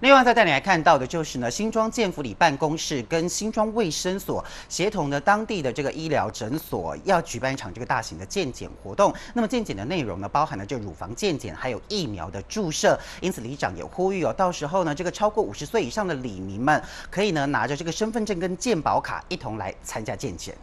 另外再带你来看到的就是呢，新庄建福里办公室跟新庄卫生所协同呢当地的这个医疗诊所要举办一场这个大型的健检活动。那么健检的内容呢，包含了这乳房健检，还有疫苗的注射。因此里长也呼吁哦，到时候呢，这个超过五十岁以上的里民们，可以呢拿着这个身份证跟健保卡一同来参加健检。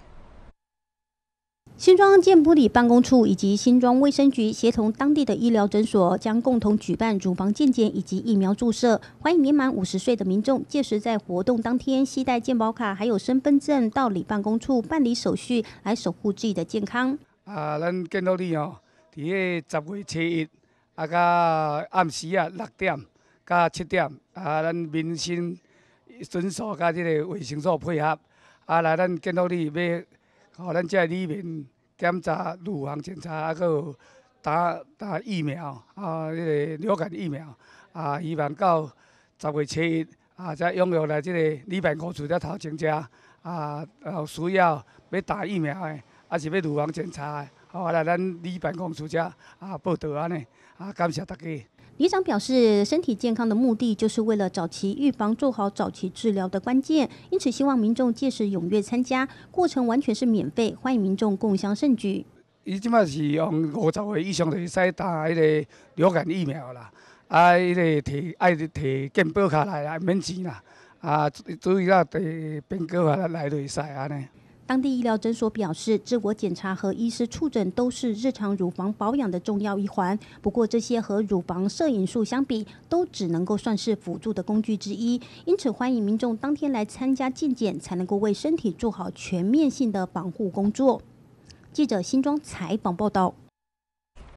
新庄健普里办公处以及新庄卫生局协同当地的医疗诊所，将共同举办乳房健检以及疫苗注射，欢迎年满五十岁的民众，届时在活动当天携带健保卡还有身份证到里办公处办理手续，来守护自己的健康。啊，咱见到你哦，伫个十月七日啊，甲暗时啊六点甲七点啊，咱民生诊所甲即个卫生所配合啊，来咱见到你要。吼，咱遮里面检查乳房检查，啊，有打打疫苗，啊，迄个流感疫苗，啊，希望到十月七日，啊，再踊跃来即个里办公处遮头前遮，啊，有需要要打疫苗的，还是要乳房检查的，好来咱里办公处遮啊报道安尼，啊，感谢大家。里长表示，身体健康的目的就是为了早期预防，做好早期治疗的关键。因此，希望民众届时踊跃参加，过程完全是免费，欢迎民众共襄盛举。伊即摆是用五十岁以上就会使打迄个流感疫苗啦，啊，迄个摕爱摕健保卡来啦，免钱啦，啊，注意啊，摕健保卡来就会使安尼。当地医疗诊所表示，自我检查和医师触诊都是日常乳房保养的重要一环。不过，这些和乳房摄影术相比，都只能够算是辅助的工具之一。因此，欢迎民众当天来参加健检，才能够为身体做好全面性的防护工作。记者新庄采访报道。